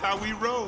how we roll.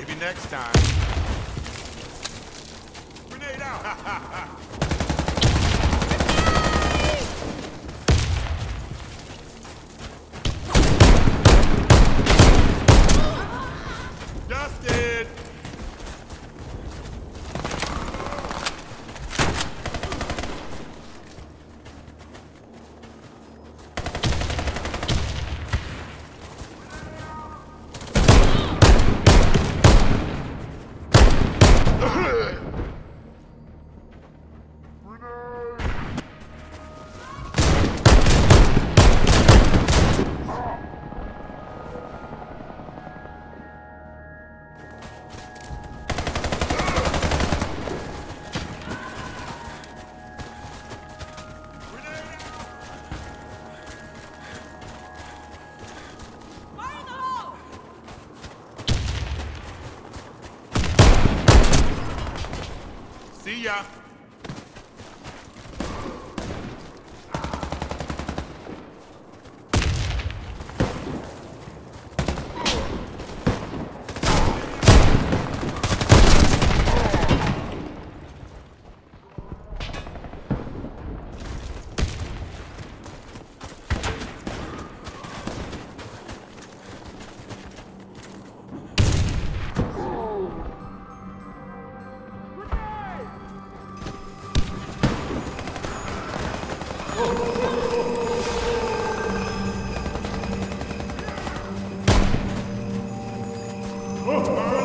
Maybe next time. Grenade out! See ya! Lord.